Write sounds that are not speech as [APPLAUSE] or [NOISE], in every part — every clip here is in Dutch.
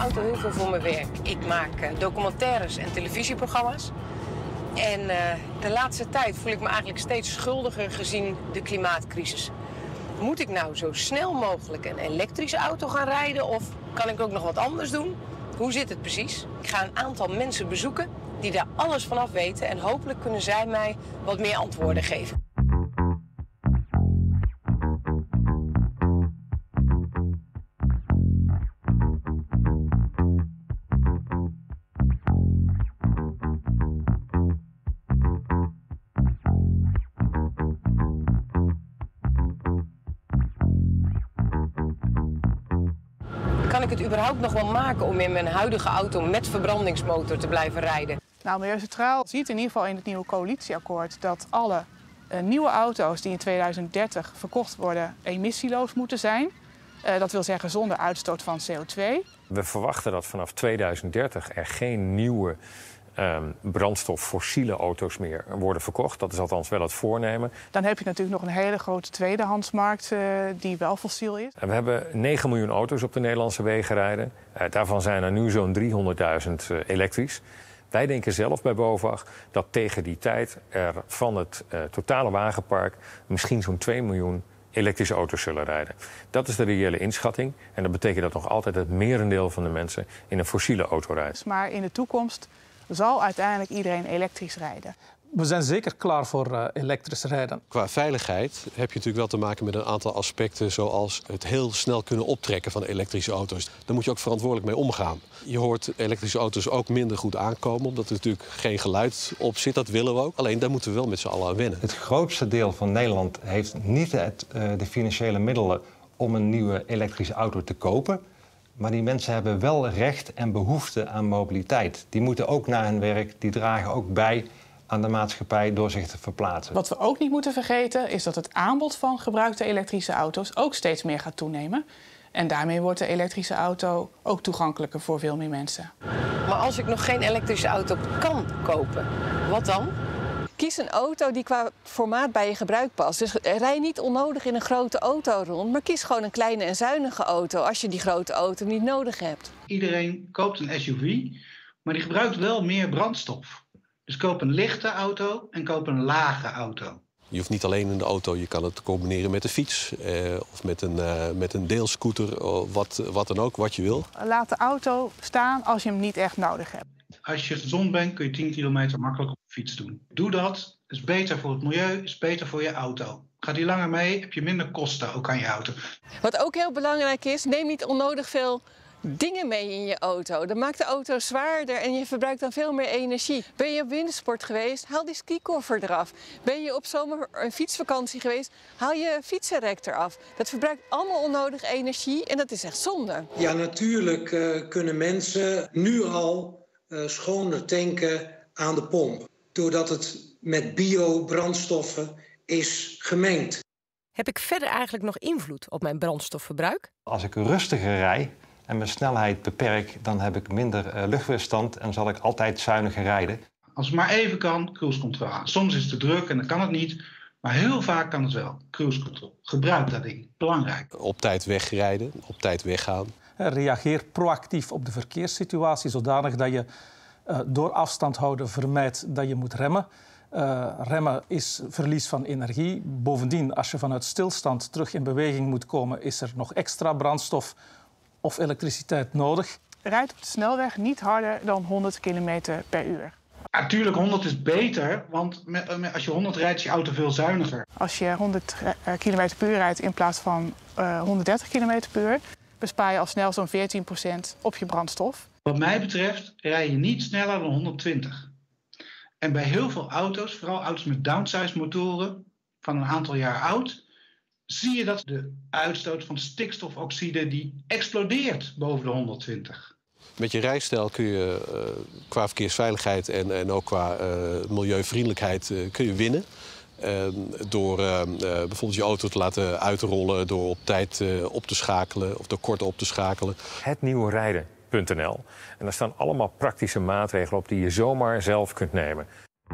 auto heel veel voor mijn werk. Ik maak eh, documentaires en televisieprogramma's. En eh, de laatste tijd voel ik me eigenlijk steeds schuldiger gezien de klimaatcrisis. Moet ik nou zo snel mogelijk een elektrische auto gaan rijden of kan ik ook nog wat anders doen? Hoe zit het precies? Ik ga een aantal mensen bezoeken die daar alles vanaf weten en hopelijk kunnen zij mij wat meer antwoorden geven. Überhaupt nog wel maken om in mijn huidige auto met verbrandingsmotor te blijven rijden? Nou, Milieu Centraal ziet in ieder geval in het nieuwe coalitieakkoord dat alle eh, nieuwe auto's die in 2030 verkocht worden emissieloos moeten zijn. Eh, dat wil zeggen zonder uitstoot van CO2. We verwachten dat vanaf 2030 er geen nieuwe ehm, brandstof fossiele auto's meer worden verkocht. Dat is althans wel het voornemen. Dan heb je natuurlijk nog een hele grote tweedehandsmarkt eh, die wel fossiel is. We hebben 9 miljoen auto's op de Nederlandse wegen rijden. Eh, daarvan zijn er nu zo'n 300.000 eh, elektrisch. Wij denken zelf bij BOVAG dat tegen die tijd er van het totale wagenpark misschien zo'n 2 miljoen elektrische auto's zullen rijden. Dat is de reële inschatting. En dat betekent dat nog altijd het merendeel van de mensen in een fossiele auto rijdt. Maar in de toekomst zal uiteindelijk iedereen elektrisch rijden. We zijn zeker klaar voor uh, elektrisch rijden. Qua veiligheid heb je natuurlijk wel te maken met een aantal aspecten... zoals het heel snel kunnen optrekken van elektrische auto's. Daar moet je ook verantwoordelijk mee omgaan. Je hoort elektrische auto's ook minder goed aankomen... omdat er natuurlijk geen geluid op zit. Dat willen we ook. Alleen daar moeten we wel met z'n allen aan wennen. Het grootste deel van Nederland heeft niet het, uh, de financiële middelen... om een nieuwe elektrische auto te kopen... Maar die mensen hebben wel recht en behoefte aan mobiliteit. Die moeten ook naar hun werk, die dragen ook bij aan de maatschappij door zich te verplaatsen. Wat we ook niet moeten vergeten is dat het aanbod van gebruikte elektrische auto's ook steeds meer gaat toenemen. En daarmee wordt de elektrische auto ook toegankelijker voor veel meer mensen. Maar als ik nog geen elektrische auto kan kopen, wat dan? Kies een auto die qua formaat bij je gebruik past. Dus rij niet onnodig in een grote auto rond, maar kies gewoon een kleine en zuinige auto als je die grote auto niet nodig hebt. Iedereen koopt een SUV, maar die gebruikt wel meer brandstof. Dus koop een lichte auto en koop een lage auto. Je hoeft niet alleen in de auto, je kan het combineren met de fiets eh, of met een, uh, met een deelscooter, of wat, wat dan ook, wat je wil. Laat de auto staan als je hem niet echt nodig hebt. Als je gezond bent, kun je 10 kilometer makkelijk fiets doen. Doe dat, is beter voor het milieu, is beter voor je auto. Ga die langer mee, heb je minder kosten ook aan je auto. Wat ook heel belangrijk is, neem niet onnodig veel dingen mee in je auto. Dat maakt de auto zwaarder en je verbruikt dan veel meer energie. Ben je op wintersport geweest, haal die skikoffer eraf. Ben je op zomer een fietsvakantie geweest, haal je fietsenrek eraf. Dat verbruikt allemaal onnodig energie en dat is echt zonde. Ja, natuurlijk uh, kunnen mensen nu al uh, schoner tanken aan de pomp. Doordat het met biobrandstoffen is gemengd. Heb ik verder eigenlijk nog invloed op mijn brandstofverbruik? Als ik rustiger rij, en mijn snelheid beperk, dan heb ik minder uh, luchtweerstand en zal ik altijd zuiniger rijden. Als het maar even kan, cruise control aan. Soms is het te druk en dan kan het niet, maar heel vaak kan het wel. Cruise control. Gebruik dat ding. Belangrijk. Op tijd wegrijden, op tijd weggaan. Reageer proactief op de verkeerssituatie, zodanig dat je door afstand houden vermijdt dat je moet remmen. Uh, remmen is verlies van energie. Bovendien, als je vanuit stilstand terug in beweging moet komen, is er nog extra brandstof of elektriciteit nodig. Rijd op de snelweg niet harder dan 100 km per uur. Natuurlijk, 100 is beter, want met, met, als je 100 rijdt is je auto veel zuiniger. Als je 100 uh, km per uur rijdt in plaats van uh, 130 km per uur, bespaar je al snel zo'n 14% op je brandstof. Wat mij betreft rij je niet sneller dan 120. En bij heel veel auto's, vooral auto's met downsize motoren van een aantal jaar oud, zie je dat de uitstoot van stikstofoxide die explodeert boven de 120. Met je rijstijl kun je uh, qua verkeersveiligheid en, en ook qua uh, milieuvriendelijkheid uh, kun je winnen. door bijvoorbeeld je auto te laten uitrollen, door op tijd op te schakelen of door kort op te schakelen. Het nieuwe rijden.nl. En daar staan allemaal praktische maatregelen op die je zomaar zelf kunt nemen.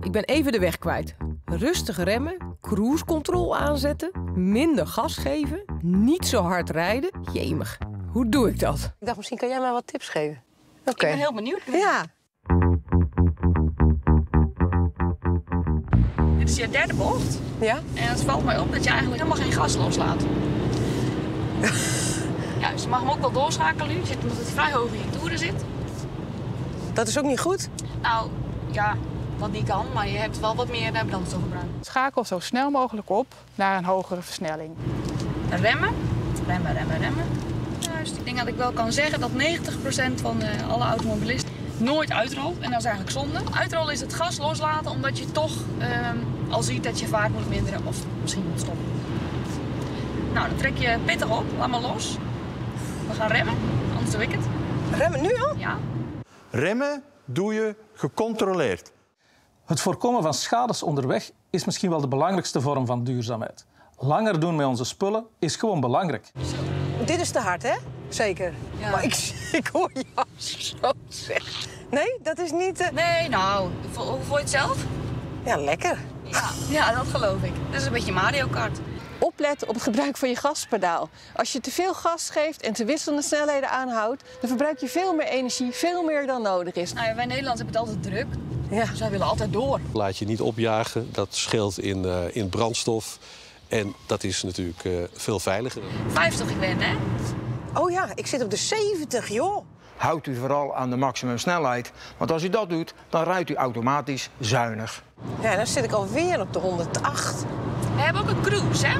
Ik ben even de weg kwijt. Rustig remmen, cruise control aanzetten, minder gas geven, niet zo hard rijden. Jemig. hoe doe ik dat? Ik dacht, misschien kan jij mij wat tips geven. Oké. Ik ben heel benieuwd. Ja. Dit is je derde bocht. Ja? En het valt mij op dat je eigenlijk helemaal geen gas loslaat. [LAUGHS] ja, je mag hem ook wel doorschakelen nu. Je ziet omdat het vrij hoog in je toeren zit. Dat is ook niet goed? Nou, ja, wat niet kan, maar je hebt wel wat meer uh, brandstofverbruik. Schakel zo snel mogelijk op naar een hogere versnelling. Remmen, remmen, remmen, remmen. Juist, ik denk dat ik wel kan zeggen dat 90% van uh, alle automobilisten nooit uitrolt. En dat is eigenlijk zonde. Uitrollen is het gas loslaten omdat je toch uh, al ziet dat je vaart moet minderen of misschien moet stoppen. Nou, dan trek je pittig op, laat maar los. We gaan remmen, anders doe ik het. Remmen nu al? Ja. Remmen doe je gecontroleerd. Het voorkomen van schades onderweg is misschien wel de belangrijkste vorm van duurzaamheid. Langer doen met onze spullen is gewoon belangrijk. Dit is te hard, hè? Zeker. Ja. Maar ik, [LAUGHS] ik hoor jou zo zeggen. Nee, dat is niet... Uh... Nee, nou, hoe vond je het zelf? Ja, lekker. Ja, ja, dat geloof ik. Dat is een beetje Mario Kart. Opletten op het gebruik van je gaspedaal. Als je te veel gas geeft en te wisselende snelheden aanhoudt, dan verbruik je veel meer energie, veel meer dan nodig is. Nou ja, wij Nederlanders hebben het altijd druk. Ja. Dus wij willen altijd door. Laat je niet opjagen, dat scheelt in, uh, in brandstof. En dat is natuurlijk uh, veel veiliger. 50 ik ben, hè? Oh ja, ik zit op de 70, joh. Houdt u vooral aan de maximumsnelheid. Want als u dat doet, dan rijdt u automatisch zuinig. Ja, dan zit ik alweer op de 108. We hebben ook een cruise, hè?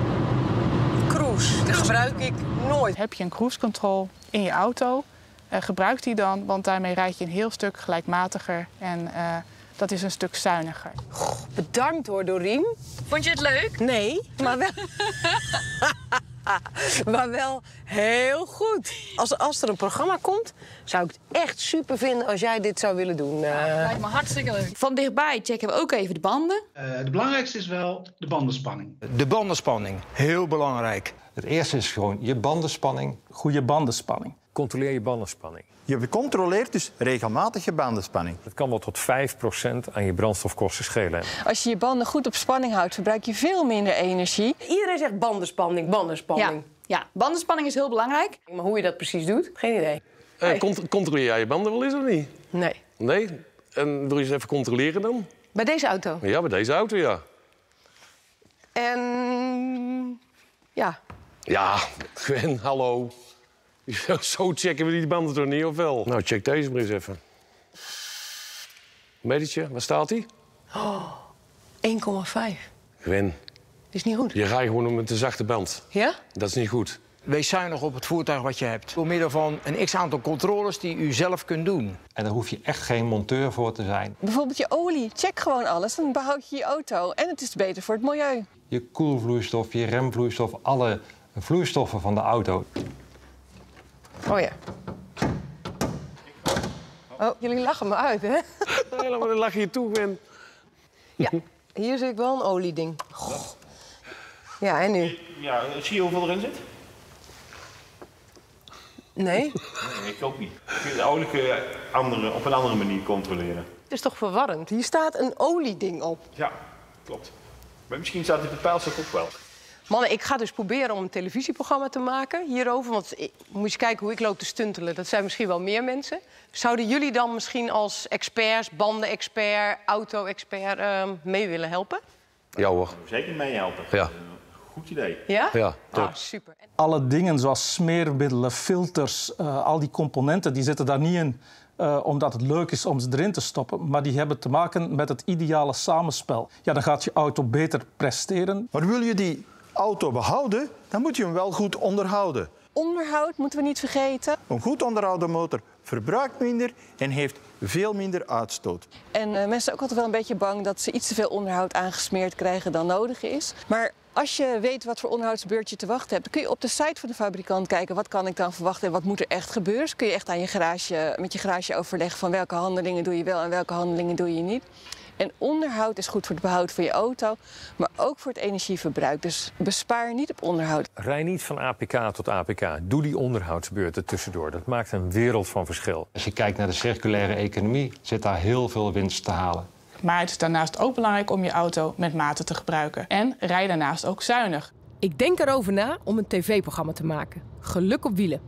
Cruise. Die gebruik ik nooit. Heb je een cruise control in je auto, uh, gebruik die dan, want daarmee rijd je een heel stuk gelijkmatiger en uh, dat is een stuk zuiniger. Goh, bedankt hoor, Dorien. Vond je het leuk? Nee, maar wel. [LAUGHS] [LAUGHS] maar wel heel goed. Als, als er een programma komt, zou ik het echt super vinden als jij dit zou willen doen. Ja, lijkt me hartstikke leuk. Van dichtbij checken we ook even de banden. Uh, de belangrijkste is wel de bandenspanning. De bandenspanning, heel belangrijk. Het eerste is gewoon je bandenspanning. Goede bandenspanning. Controleer je bandenspanning. Je controleert dus regelmatig je bandenspanning. Dat kan wel tot 5% aan je brandstofkosten schelen. Als je je banden goed op spanning houdt, verbruik je veel minder energie. Iedereen zegt bandenspanning, bandenspanning. Ja, ja. bandenspanning is heel belangrijk. Maar hoe je dat precies doet, geen idee. Uh, hey. cont controleer jij je banden wel eens of niet? Nee. Nee? En wil je ze even controleren dan? Bij deze auto? Ja, bij deze auto, ja. En... ja. Ja, Gwen, hallo. [LAUGHS] Zo checken we die banden toch niet, of wel? Nou, check deze maar eens even. Metertje, waar staat die? Oh, 1,5. Gwen. Is niet goed. Je rijdt gewoon met een zachte band. Ja? Dat is niet goed. Wees zuinig op het voertuig wat je hebt. Door middel van een x-aantal controles die u zelf kunt doen. En daar hoef je echt geen monteur voor te zijn. Bijvoorbeeld je olie. Check gewoon alles, dan behoud je je auto. En het is beter voor het milieu. Je koelvloeistof, je remvloeistof, alle vloeistoffen van de auto. Oh ja. Oh, jullie lachen me uit, hè? [LAUGHS] Nee, maar dan lach je toe, Ben. Ja, hier zit ik wel een olieding. Goh. Ja, en nu? Ja, zie je hoeveel erin zit? Nee. nee ik ook niet. De olie kun je andere, op een andere manier controleren. Het is toch verwarrend? Hier staat een olieding op. Ja, klopt. Maar misschien staat de pijlstok ook wel. Mannen, ik ga dus proberen om een televisieprogramma te maken hierover. Want ik, moet je kijken hoe ik loop te stuntelen. Dat zijn misschien wel meer mensen. Zouden jullie dan misschien als experts, bandenexpert, auto-expert uh, mee willen helpen? Ja hoor. Zeker meehelpen. Ja. Goed idee. Ja? Ja, ah, super. Alle dingen zoals smeermiddelen, filters, uh, al die componenten, die zitten daar niet in uh, omdat het leuk is om ze erin te stoppen. Maar die hebben te maken met het ideale samenspel. Ja, dan gaat je auto beter presteren. Maar wil je die auto behouden, dan moet je hem wel goed onderhouden. Onderhoud moeten we niet vergeten. Een goed onderhouden motor verbruikt minder en heeft veel minder uitstoot. En uh, mensen zijn ook altijd wel een beetje bang dat ze iets te veel onderhoud aangesmeerd krijgen dan nodig is. Maar als je weet wat voor onderhoudsbeurt je te wachten hebt, dan kun je op de site van de fabrikant kijken wat kan ik dan verwachten en wat moet er echt gebeuren. Dus kun je echt aan je garage, met je garage overleggen van welke handelingen doe je wel en welke handelingen doe je niet. En onderhoud is goed voor het behoud van je auto, maar ook voor het energieverbruik. Dus bespaar niet op onderhoud. Rij niet van APK tot APK. Doe die onderhoudsbeurten tussendoor. Dat maakt een wereld van verschil. Als je kijkt naar de circulaire economie, zit daar heel veel winst te halen. Maar het is daarnaast ook belangrijk om je auto met mate te gebruiken. En rij daarnaast ook zuinig. Ik denk erover na om een tv-programma te maken. Geluk op wielen.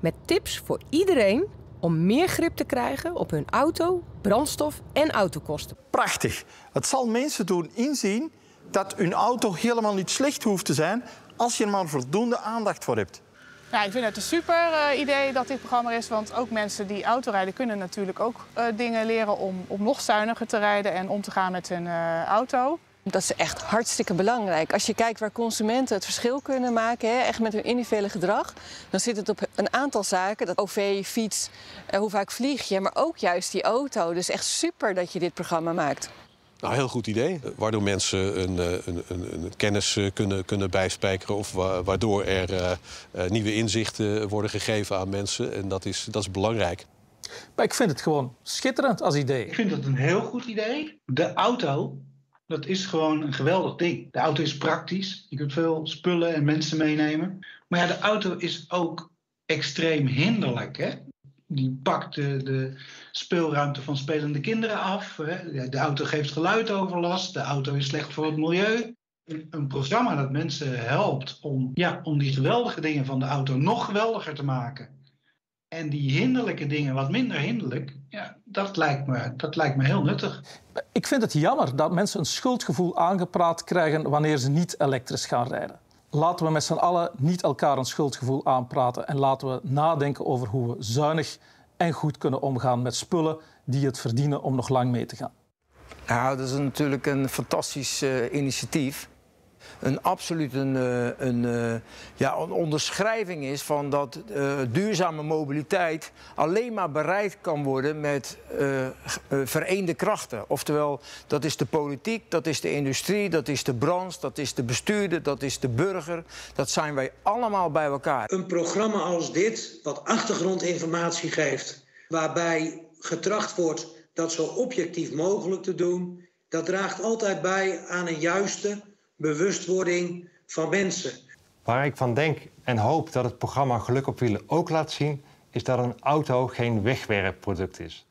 Met tips voor iedereen om meer grip te krijgen op hun auto, brandstof en autokosten. Prachtig. Het zal mensen doen inzien dat hun auto helemaal niet slecht hoeft te zijn als je er maar voldoende aandacht voor hebt. Ja, ik vind het een super eh, idee dat dit programma er is. Want ook mensen die autorijden kunnen natuurlijk ook uh, dingen leren om, om nog zuiniger te rijden en om te gaan met hun uh, auto. Dat is echt hartstikke belangrijk. Als je kijkt waar consumenten het verschil kunnen maken, hè, echt met hun individuele gedrag, dan zit het op een aantal zaken. Dat OV, fiets, hoe vaak vlieg je, maar ook juist die auto. Dus echt super dat je dit programma maakt. Nou, heel goed idee. Waardoor mensen een, een, een, een kennis kunnen, kunnen bijspijkeren... of waardoor er uh, nieuwe inzichten worden gegeven aan mensen. En dat is, dat is belangrijk. Maar ik vind het gewoon schitterend als idee. Ik vind het een heel goed idee. De auto, dat is gewoon een geweldig ding. De auto is praktisch. Je kunt veel spullen en mensen meenemen. Maar ja, de auto is ook extreem hinderlijk. Hè? Die pakt de, de speelruimte van spelende kinderen af. De auto geeft geluidoverlast. De auto is slecht voor het milieu. Een programma dat mensen helpt om, ja, om die geweldige dingen van de auto nog geweldiger te maken. En die hinderlijke dingen wat minder hinderlijk, ja, dat, lijkt me, dat lijkt me heel nuttig. Ik vind het jammer dat mensen een schuldgevoel aangepraat krijgen wanneer ze niet elektrisch gaan rijden. Laten we met z'n allen niet elkaar een schuldgevoel aanpraten en laten we nadenken over hoe we zuinig en goed kunnen omgaan met spullen die het verdienen om nog lang mee te gaan. Nou, dat is natuurlijk een fantastisch uh, initiatief. Een absoluut een, uh, een, uh, ja, een onderschrijving is van dat duurzame mobiliteit alleen maar bereikt kan worden met vereende krachten. Oftewel, dat is de politiek, dat is de industrie, dat is de branche, dat is de bestuurder, dat is de burger. Dat zijn wij allemaal bij elkaar. Een programma als dit, wat achtergrondinformatie geeft, waarbij getracht wordt dat zo objectief mogelijk te doen, dat draagt altijd bij aan een juiste bewustwording van mensen. Waar ik van denk en hoop dat het programma Geluk op Wielen ook laat zien, is dat een auto geen wegwerpproduct is.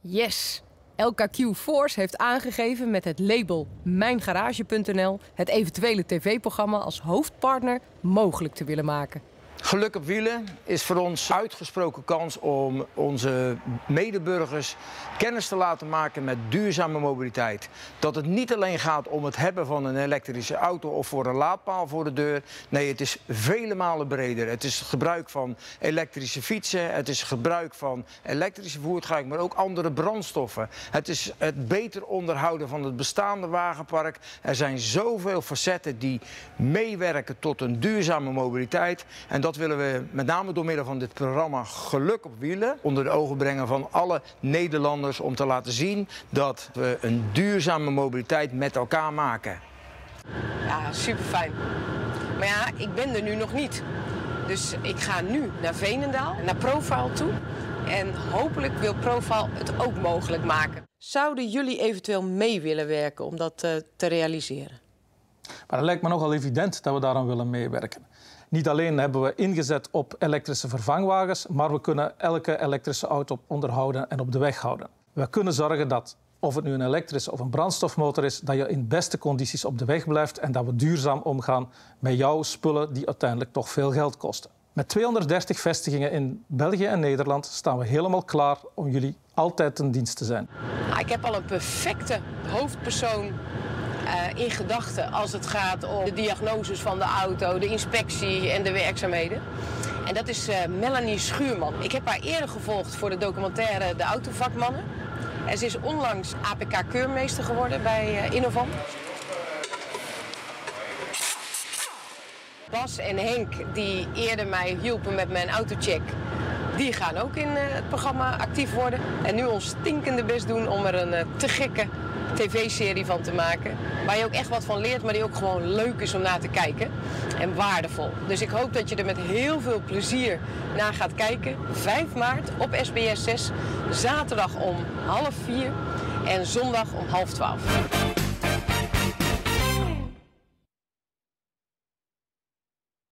Yes! LKQ Force heeft aangegeven met het label Mijngarage.nl het eventuele tv-programma als hoofdpartner mogelijk te willen maken. Geluk op wielen is voor ons uitgesproken kans om onze medeburgers kennis te laten maken met duurzame mobiliteit. Dat het niet alleen gaat om het hebben van een elektrische auto of voor een laadpaal voor de deur. Nee, het is vele malen breder. Het is het gebruik van elektrische fietsen, het is het gebruik van elektrische voertuigen, maar ook andere brandstoffen. Het is het beter onderhouden van het bestaande wagenpark. Er zijn zoveel facetten die meewerken tot een duurzame mobiliteit. En dat willen we met name door middel van dit programma Geluk op Wielen onder de ogen brengen van alle Nederlanders om te laten zien dat we een duurzame mobiliteit met elkaar maken. Ja, super fijn. Maar ja, ik ben er nu nog niet. Dus ik ga nu naar Veenendaal, naar Profile toe. En hopelijk wil Profile het ook mogelijk maken. Zouden jullie eventueel mee willen werken om dat uh, te realiseren? Maar het lijkt me nogal evident dat we daaraan willen meewerken. Niet alleen hebben we ingezet op elektrische vervangwagens, maar we kunnen elke elektrische auto onderhouden en op de weg houden. We kunnen zorgen dat, of het nu een elektrische of een brandstofmotor is, dat je in beste condities op de weg blijft en dat we duurzaam omgaan met jouw spullen die uiteindelijk toch veel geld kosten. Met 230 vestigingen in België en Nederland staan we helemaal klaar om jullie altijd ten dienst te zijn. Nou, ik heb al een perfecte hoofdpersoon uh, in gedachten als het gaat om de diagnoses van de auto, de inspectie en de werkzaamheden. En dat is uh, Melanie Schuurman. Ik heb haar eerder gevolgd voor de documentaire De Autovakmannen. En ze is onlangs APK-keurmeester geworden bij uh, Innovant. Bas en Henk, die eerder mij hielpen met mijn autocheck, die gaan ook in het programma actief worden. En nu ons stinkende best doen om er een te gekke tv-serie van te maken. Waar je ook echt wat van leert, maar die ook gewoon leuk is om naar te kijken. En waardevol. Dus ik hoop dat je er met heel veel plezier naar gaat kijken. 5 maart op SBS 6. Zaterdag om half 4 en zondag om half 12.